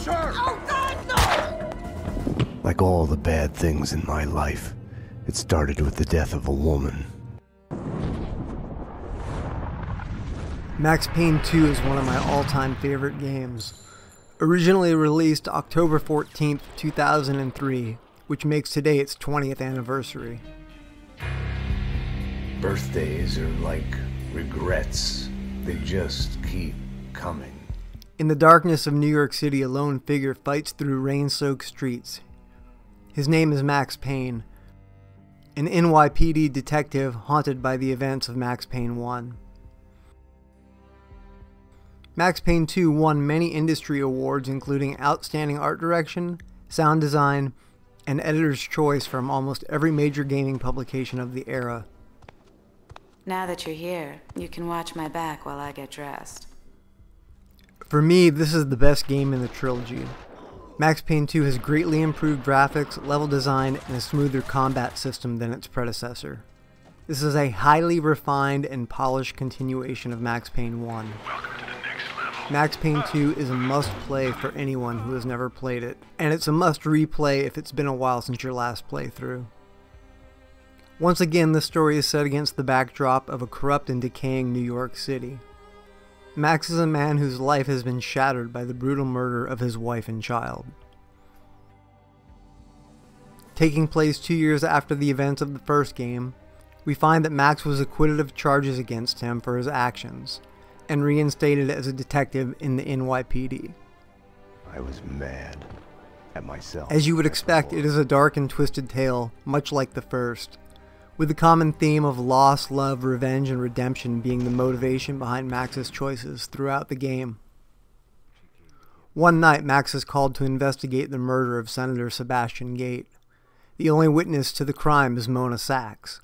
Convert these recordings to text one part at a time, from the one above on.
Finish her! Oh, God, no! Like all the bad things in my life, it started with the death of a woman. Max Payne 2 is one of my all-time favorite games. Originally released October 14th, 2003, which makes today its 20th anniversary. Birthdays are like regrets, they just keep coming. In the darkness of New York City, a lone figure fights through rain-soaked streets. His name is Max Payne, an NYPD detective haunted by the events of Max Payne 1. Max Payne 2 won many industry awards including Outstanding Art Direction, Sound Design, and Editor's Choice from almost every major gaming publication of the era. Now that you're here, you can watch my back while I get dressed. For me, this is the best game in the trilogy. Max Payne 2 has greatly improved graphics, level design, and a smoother combat system than its predecessor. This is a highly refined and polished continuation of Max Payne 1. Max Payne 2 is a must play for anyone who has never played it, and it's a must replay if it's been a while since your last playthrough. Once again, the story is set against the backdrop of a corrupt and decaying New York City. Max is a man whose life has been shattered by the brutal murder of his wife and child. Taking place two years after the events of the first game, we find that Max was acquitted of charges against him for his actions, and reinstated as a detective in the NYPD. I was mad at myself. As you would expect, it is a dark and twisted tale, much like the first, with the common theme of loss, love, revenge, and redemption being the motivation behind Max's choices throughout the game. One night, Max is called to investigate the murder of Senator Sebastian Gate. The only witness to the crime is Mona Sax.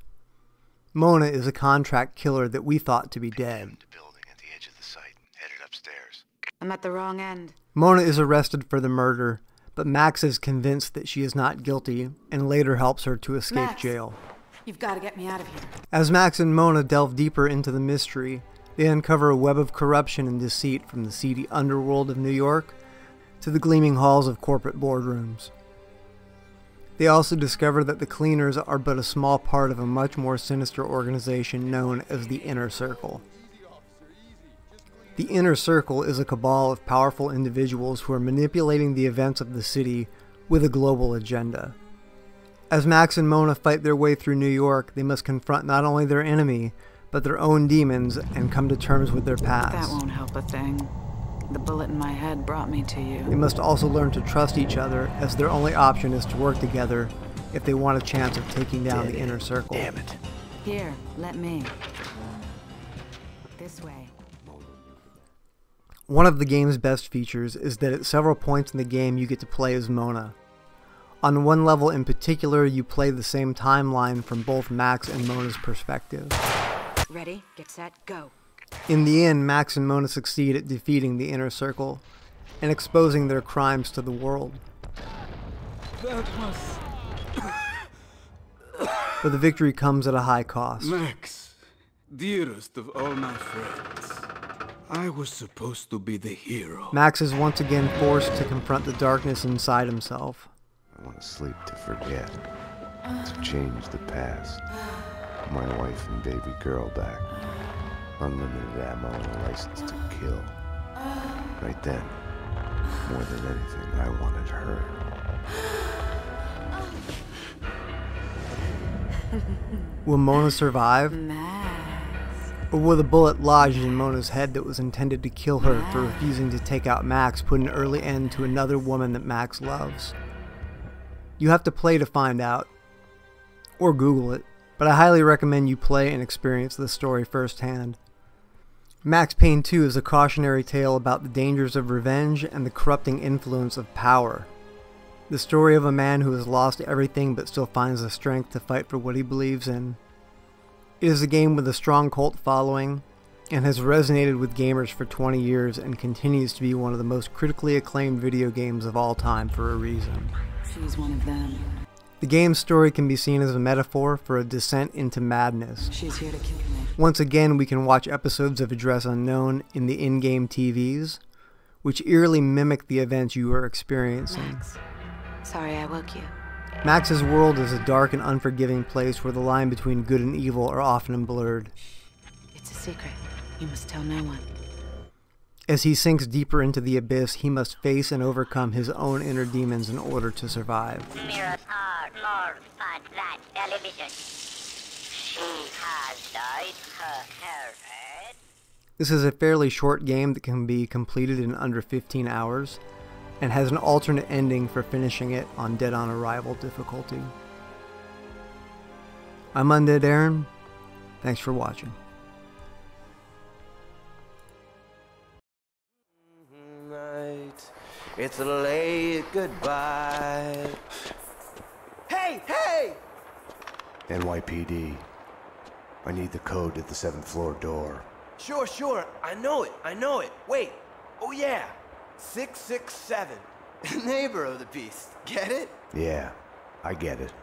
Mona is a contract killer that we thought to be dead. I'm at the wrong end. Mona is arrested for the murder, but Max is convinced that she is not guilty and later helps her to escape Max. jail. You've got to get me out of here. As Max and Mona delve deeper into the mystery, they uncover a web of corruption and deceit from the seedy underworld of New York to the gleaming halls of corporate boardrooms. They also discover that the cleaners are but a small part of a much more sinister organization known as the Inner Circle. The Inner Circle is a cabal of powerful individuals who are manipulating the events of the city with a global agenda. As Max and Mona fight their way through New York, they must confront not only their enemy, but their own demons and come to terms with their past. That past. won't help a thing. The bullet in my head brought me to you. They must also learn to trust each other, as their only option is to work together if they want a chance of taking down the Inner Circle. Damn it. Here, let me. This way. One of the game's best features is that at several points in the game you get to play as Mona. On one level in particular, you play the same timeline from both Max and Mona's perspective. Ready, get set, go. In the end, Max and Mona succeed at defeating the Inner Circle and exposing their crimes to the world. That was But the victory comes at a high cost. Max, dearest of all my friends. I was supposed to be the hero. Max is once again forced to confront the darkness inside himself. I want to sleep to forget, to change the past. My wife and baby girl back. Unlimited ammo and a license to kill. Right then, more than anything, I wanted her. Will Mona survive? Max. Or will the bullet lodged in Mona's head that was intended to kill her for refusing to take out Max put an early end to another woman that Max loves? You have to play to find out. Or Google it, but I highly recommend you play and experience the story firsthand. Max Payne 2 is a cautionary tale about the dangers of revenge and the corrupting influence of power. The story of a man who has lost everything but still finds the strength to fight for what he believes in. It is a game with a strong cult following and has resonated with gamers for 20 years and continues to be one of the most critically acclaimed video games of all time for a reason. She's one of them. The game's story can be seen as a metaphor for a descent into madness. She's here to kill me. Once again, we can watch episodes of Address Unknown in the in game TVs, which eerily mimic the events you are experiencing. Max. Sorry I woke you. Max's world is a dark and unforgiving place where the line between good and evil are often blurred. It's a secret. You must tell no one. As he sinks deeper into the abyss, he must face and overcome his own inner demons in order to survive. Mirrors are uh, more fun than television. She has dyed her hair red. This is a fairly short game that can be completed in under 15 hours and has an alternate ending for finishing it on Dead on Arrival difficulty. I'm Undead Aaron. Thanks for watching. It's a late goodbye. Hey, hey! NYPD. I need the code to the seventh floor door. Sure, sure. I know it. I know it. Wait. Oh, yeah. 667. Neighbor of the beast. Get it? Yeah, I get it.